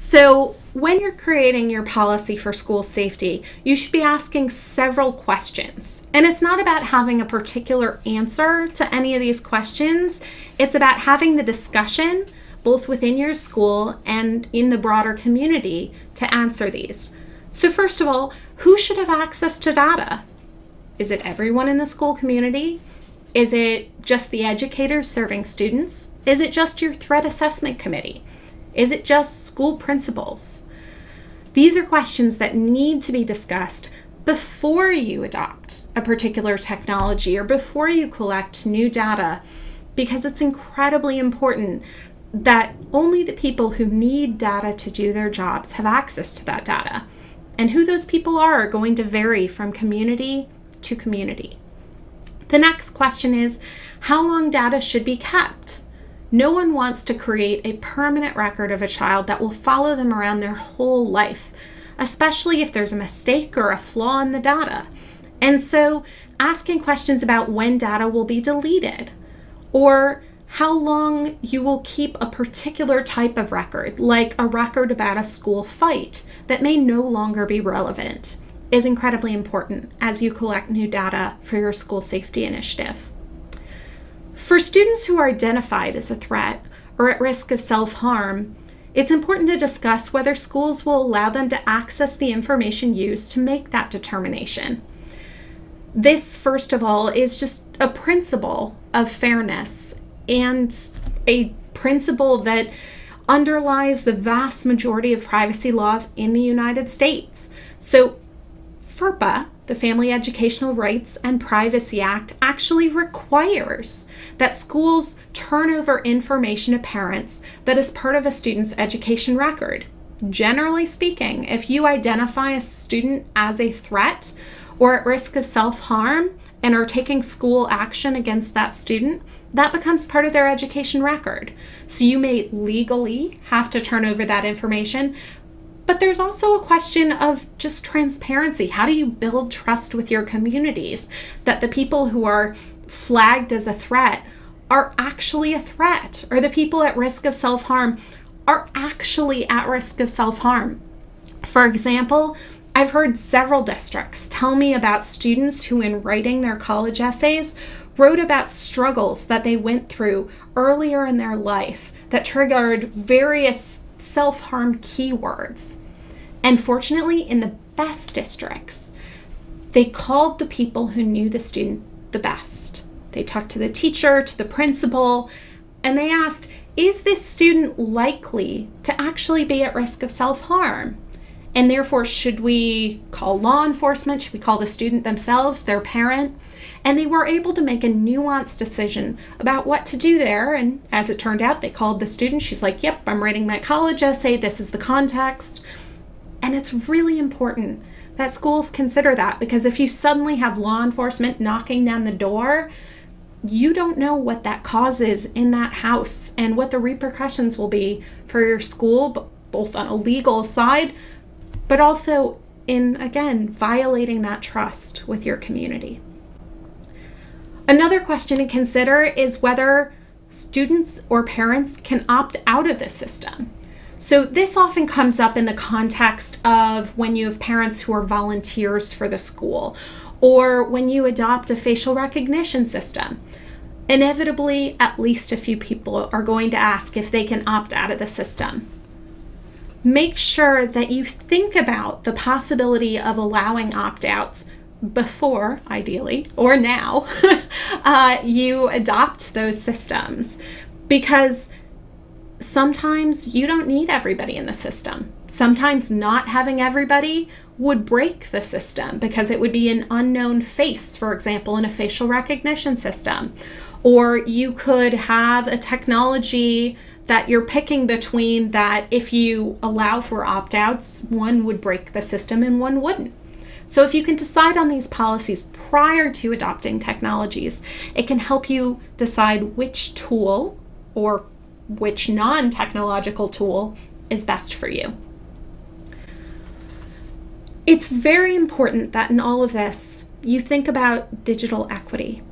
So, when you're creating your policy for school safety, you should be asking several questions. And it's not about having a particular answer to any of these questions, it's about having the discussion both within your school and in the broader community to answer these. So, first of all, who should have access to data? Is it everyone in the school community? Is it just the educators serving students? Is it just your threat assessment committee? Is it just school principals? These are questions that need to be discussed before you adopt a particular technology or before you collect new data because it's incredibly important that only the people who need data to do their jobs have access to that data. And who those people are are going to vary from community to community. The next question is how long data should be kept? No one wants to create a permanent record of a child that will follow them around their whole life, especially if there's a mistake or a flaw in the data. And so, asking questions about when data will be deleted or how long you will keep a particular type of record, like a record about a school fight that may no longer be relevant, is incredibly important as you collect new data for your school safety initiative. For students who are identified as a threat or at risk of self harm, it's important to discuss whether schools will allow them to access the information used to make that determination. This, first of all, is just a principle of fairness and a principle that underlies the vast majority of privacy laws in the United States. So, FERPA, the Family Educational Rights and Privacy Act actually requires that schools turn over information to parents that is part of a student's education record. Generally speaking, if you identify a student as a threat or at risk of self harm and are taking school action against that student, that becomes part of their education record. So you may legally have to turn over that information, but there's also a question of just transparency. How do you build trust with your communities that the people who are flagged as a threat are actually a threat, or the people at risk of self harm are actually at risk of self harm? For example, I've heard several districts tell me about students who, in writing their college essays, wrote about struggles that they went through earlier in their life that triggered various self harm keywords. And fortunately, in the best districts, they called the people who knew the student the best. They talked to the teacher, to the principal, and they asked, Is this student likely to actually be at risk of self harm? And therefore, should we call law enforcement? Should we call the student themselves, their parent? And they were able to make a nuanced decision about what to do there. And as it turned out, they called the student. She's like, Yep, I'm writing my college essay. This is the context. And it's really important that schools consider that because if you suddenly have law enforcement knocking down the door, you don't know what that causes in that house and what the repercussions will be for your school, both on a legal side, but also in, again, violating that trust with your community. Another question to consider is whether students or parents can opt out of the system. So, this often comes up in the context of when you have parents who are volunteers for the school or when you adopt a facial recognition system. Inevitably, at least a few people are going to ask if they can opt out of the system. Make sure that you think about the possibility of allowing opt outs before, ideally, or now, uh, you adopt those systems because sometimes you don't need everybody in the system. Sometimes not having everybody would break the system because it would be an unknown face, for example, in a facial recognition system. Or you could have a technology that you're picking between that if you allow for opt outs, one would break the system and one wouldn't. So, if you can decide on these policies prior to adopting technologies, it can help you decide which tool or which non technological tool is best for you. It's very important that in all of this, you think about digital equity.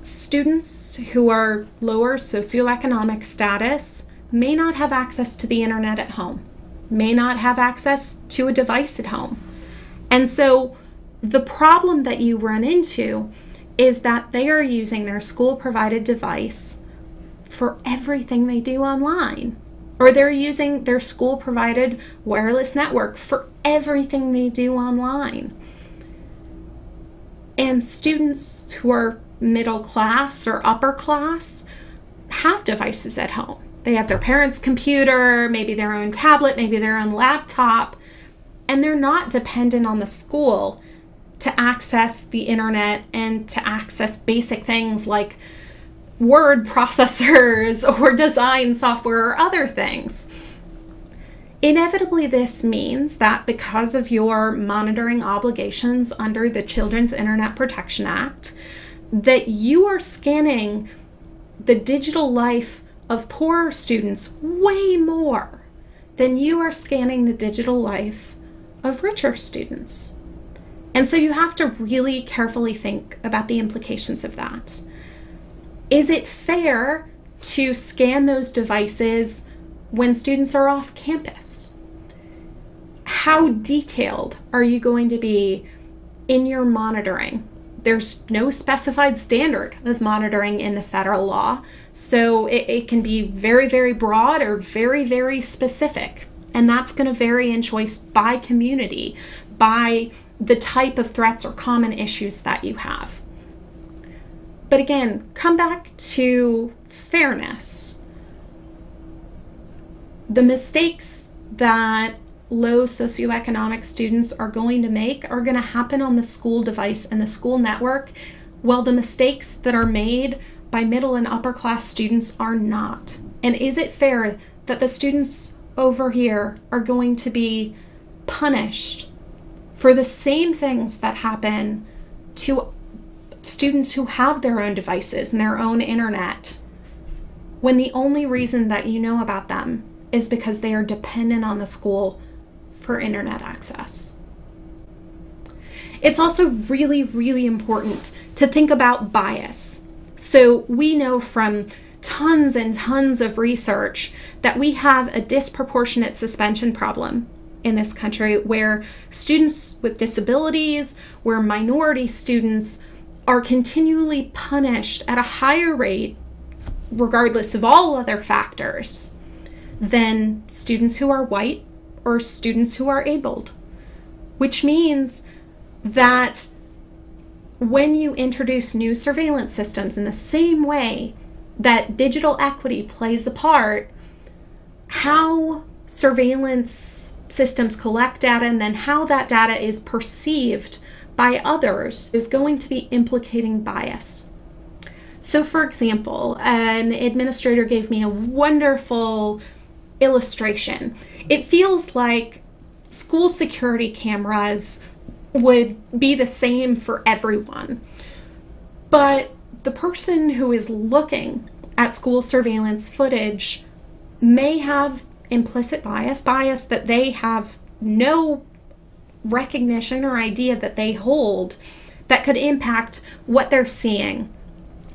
Students who are lower socioeconomic status may not have access to the internet at home, may not have access to a device at home. And so the problem that you run into is that they are using their school provided device for everything they do online. Or they're using their school provided wireless network for everything they do online. And students who are middle class or upper class have devices at home. They have their parents' computer, maybe their own tablet, maybe their own laptop, and they're not dependent on the school to access the internet and to access basic things like word processors or design software or other things. Inevitably, this means that because of your monitoring obligations under the Children's Internet Protection Act, that you are scanning the digital life of poorer students way more than you are scanning the digital life of richer students. And so you have to really carefully think about the implications of that. Is it fair to scan those devices when students are off campus? How detailed are you going to be in your monitoring? There's no specified standard of monitoring in the federal law, so it, it can be very, very broad or very, very specific. And that's going to vary in choice by community, by the type of threats or common issues that you have. But again, come back to fairness. The mistakes that low socioeconomic students are going to make are going to happen on the school device and the school network, while the mistakes that are made by middle and upper class students are not. And is it fair that the students over here are going to be punished for the same things that happen to students who have their own devices and their own internet when the only reason that you know about them is because they are dependent on the school for internet access. It's also really, really important to think about bias. So, we know from tons and tons of research that we have a disproportionate suspension problem in this country where students with disabilities, where minority students are continually punished at a higher rate, regardless of all other factors, than students who are white or students who are abled. Which means that when you introduce new surveillance systems in the same way that digital equity plays a part, how surveillance systems collect data and then how that data is perceived by others is going to be implicating bias. So, for example, an administrator gave me a wonderful illustration. It feels like school security cameras would be the same for everyone. But the person who is looking at school surveillance footage may have implicit bias, bias that they have no recognition or idea that they hold that could impact what they're seeing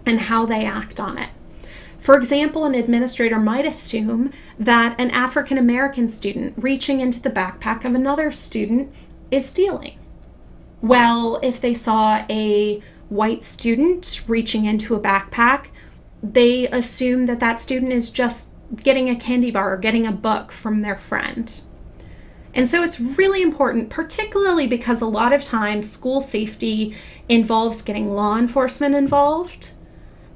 and how they act on it. For example, an administrator might assume that an African American student reaching into the backpack of another student is stealing. Well, if they saw a white student reaching into a backpack, they assume that that student is just getting a candy bar or getting a book from their friend. And so it's really important, particularly because a lot of times school safety involves getting law enforcement involved,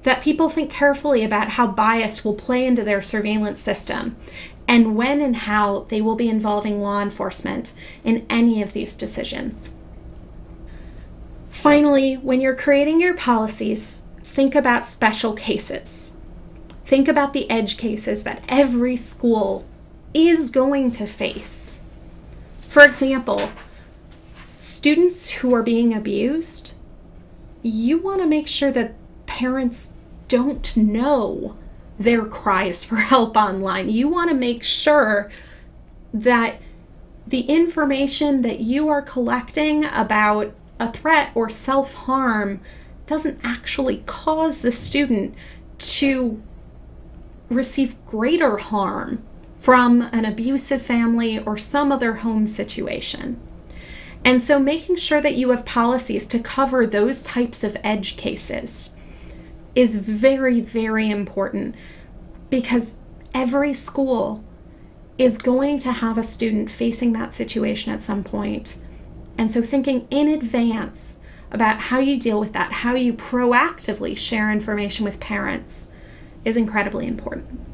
that people think carefully about how bias will play into their surveillance system and when and how they will be involving law enforcement in any of these decisions. Finally, when you're creating your policies, think about special cases. Think about the edge cases that every school is going to face. For example, students who are being abused, you want to make sure that parents don't know their cries for help online. You want to make sure that the information that you are collecting about a threat or self harm doesn't actually cause the student to receive greater harm from an abusive family or some other home situation. And so, making sure that you have policies to cover those types of edge cases is very, very important because every school is going to have a student facing that situation at some point. And so, thinking in advance about how you deal with that, how you proactively share information with parents, is incredibly important.